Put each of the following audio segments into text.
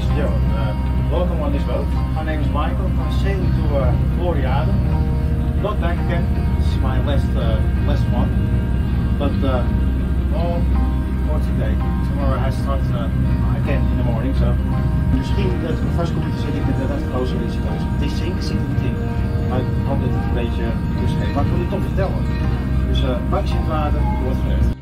and gentlemen, uh, welcome on this boat. My name is Michael. I'm sailing to uh, Floriade. Not back again. This is my last uh, last one. But uh, well, for today. Tomorrow I start uh, again in the morning. So misschien dat ik vast komt te zitten ik met dat grote risico's. Het is zinken zit niet in. Maar ik hoop dat het een beetje tussengeeft. Maar ik wil het toch vertellen. Dus uh, in het water, wordt gered.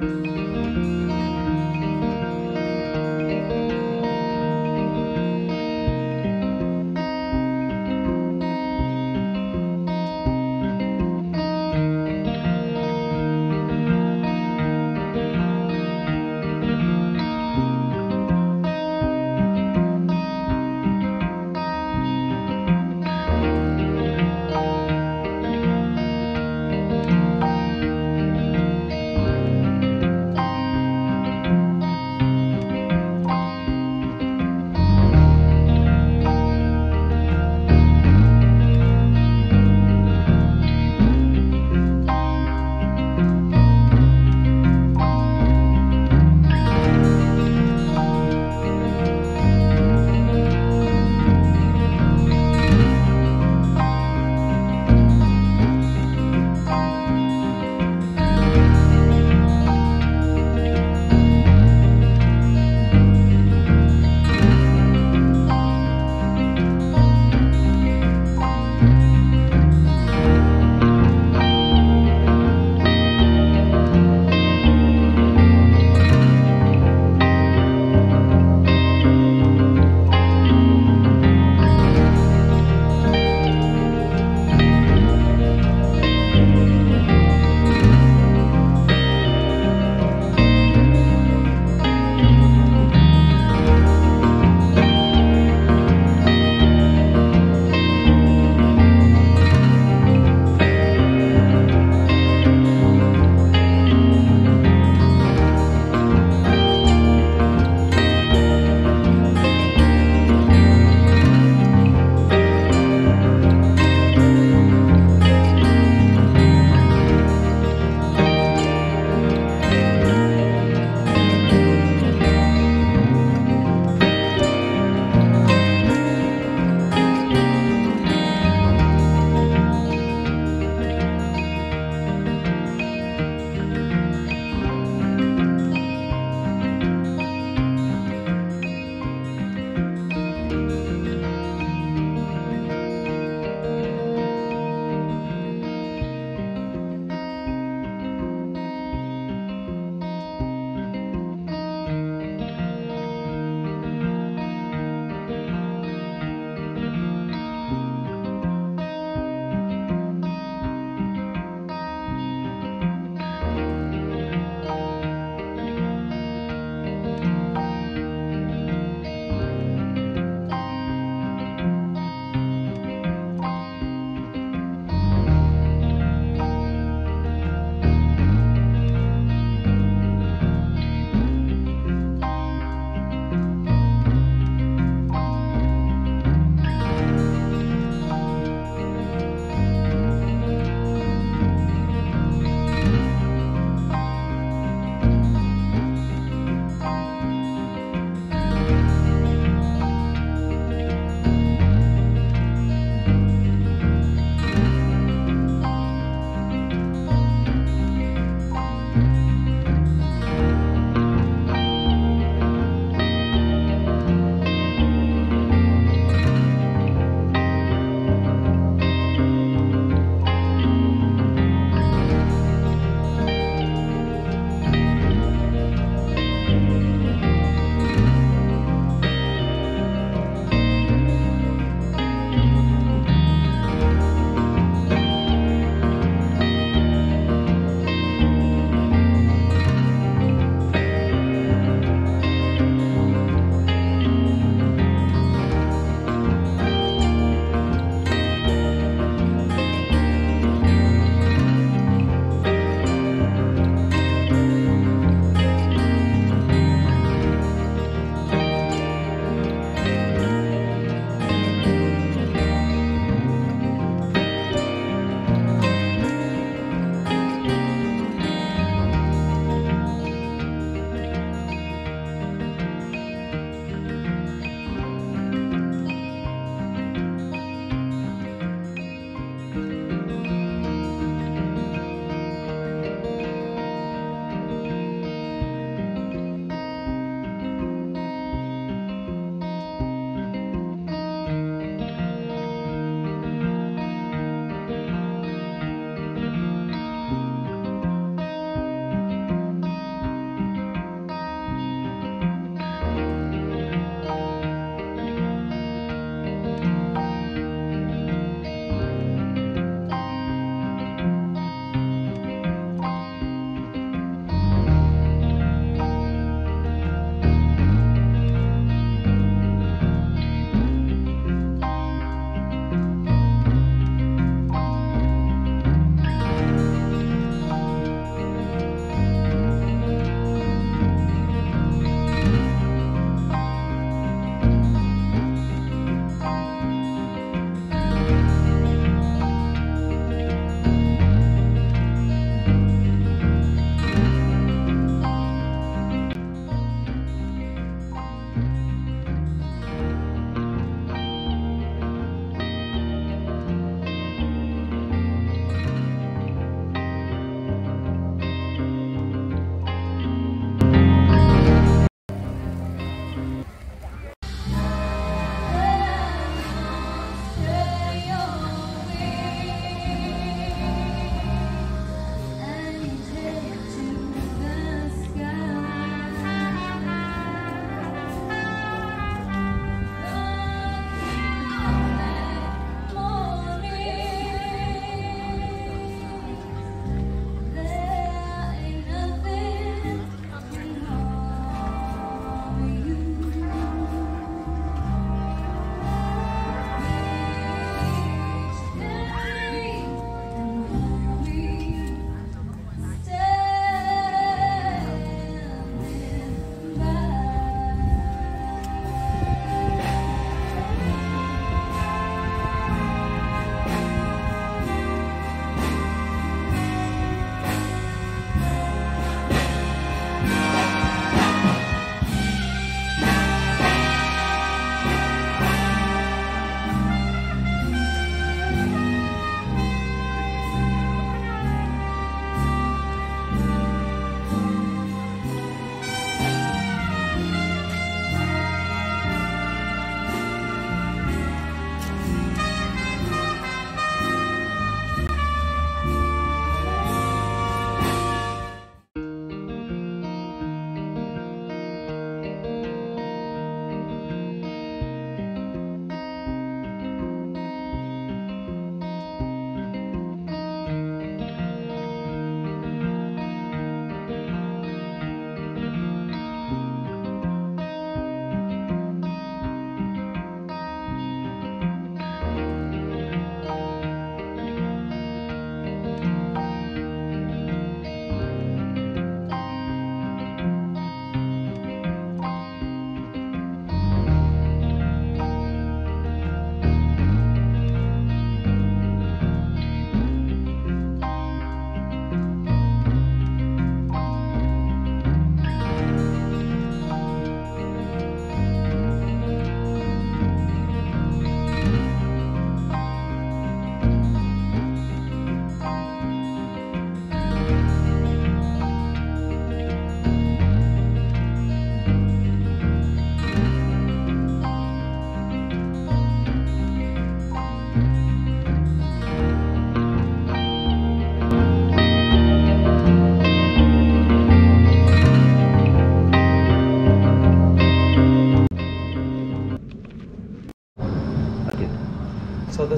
Bye.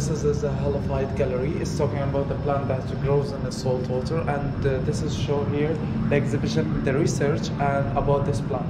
This is, is a halophyte gallery. It's talking about the plant that grows in the salt water, and uh, this is shown here the exhibition, the research, and about this plant.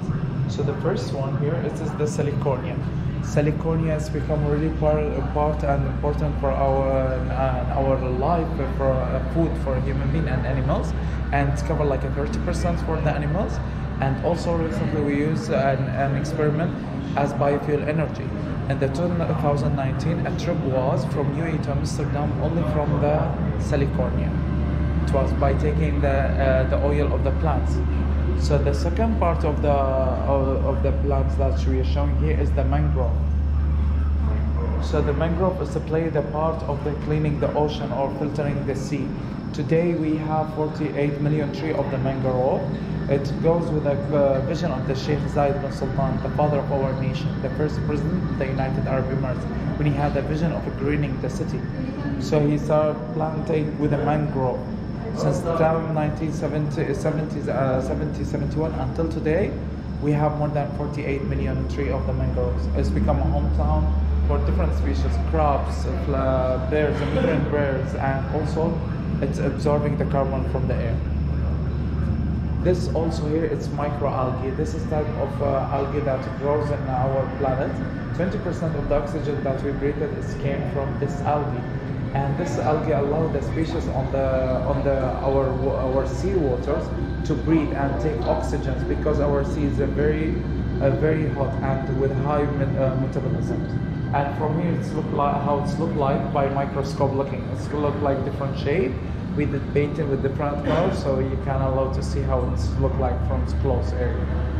So the first one here it is the salicornia. Salicornia has become really part, part and important for our uh, our life for uh, food for human being and animals, and it's cover like a 30% for the animals. And also recently we use an, an experiment as biofuel energy. In the 2019, a trip was from UAE to Amsterdam only from the Salicornia. It was by taking the uh, the oil of the plants. So the second part of the of, of the plants that we are showing here is the mangrove. So the mangrove is to play the part of the cleaning the ocean or filtering the sea. Today we have 48 million tree of the mangrove. It goes with a uh, vision of the Sheikh Zayed bin Sultan, the father of our nation, the first president of the United Arab Emirates, when he had a vision of greening the city. So he started planting with a mangrove since the 1970, 70, uh, 70, 71 until today, we have more than 48 million tree of the mangroves. It's become a hometown for different species, crops, uh, birds, migrant birds, and also it's absorbing the carbon from the air. This also here, it's microalgae. This is type of uh, algae that grows in our planet. 20% of the oxygen that we breathe is came from this algae and this algae allow the species on the on the our our sea waters to breathe and take oxygen because our sea is a very uh, very hot and with high uh, metabolism and from here it's look like how it's look like by microscope looking it's look like different shape with it painted with different colors so you can allow to see how it's look like from close area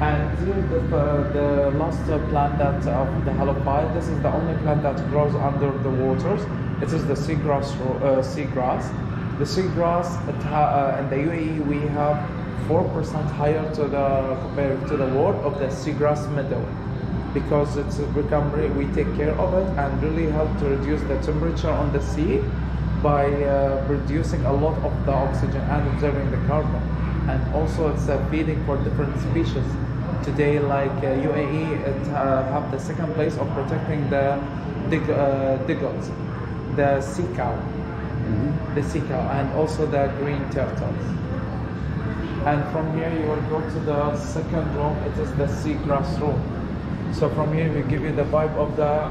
and the, uh, the last uh, plant that of the halophyte, this is the only plant that grows under the waters. It is the seagrass. Uh, seagrass. The seagrass uh, in the UAE we have four percent higher to the compared to the world of the seagrass meadow. Because it's become we take care of it and really help to reduce the temperature on the sea by uh, producing a lot of the oxygen and observing the carbon. And also it's a feeding for different species. Today like uh, UAE it uh, have the second place of protecting the dig, uh, diggles, the sea cow, mm-hmm. the sea cow, and also the green turtles. And from here you will go to the second room. It is the seagrass room. So from here we give you the vibe of the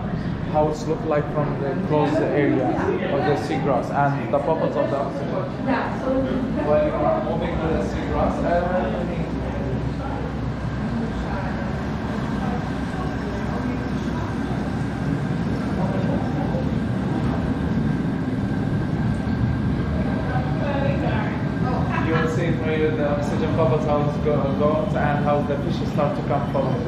house look like from the closed area of the seagrass and the purpose of the oxygen. While you are moving to the seagrass, bubbles how it goes and how the fish start to come forward.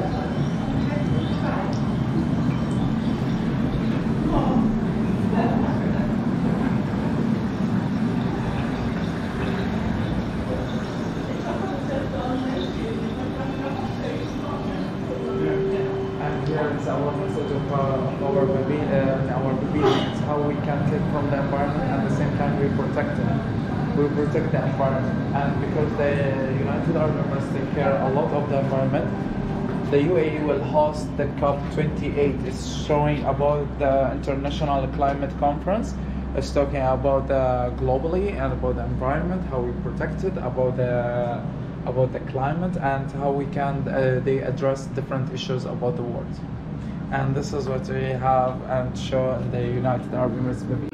And here is our message uh, our uh, how we can take from the environment at the same time we protect it we protect the environment. And because the United Arab Emirates take care a lot of the environment, the UAE will host the COP28. It's showing about the International Climate Conference. It's talking about uh, globally and about the environment, how we protect it, about the about the climate, and how we can uh, they address different issues about the world. And this is what we have and show in the United Arab Emirates.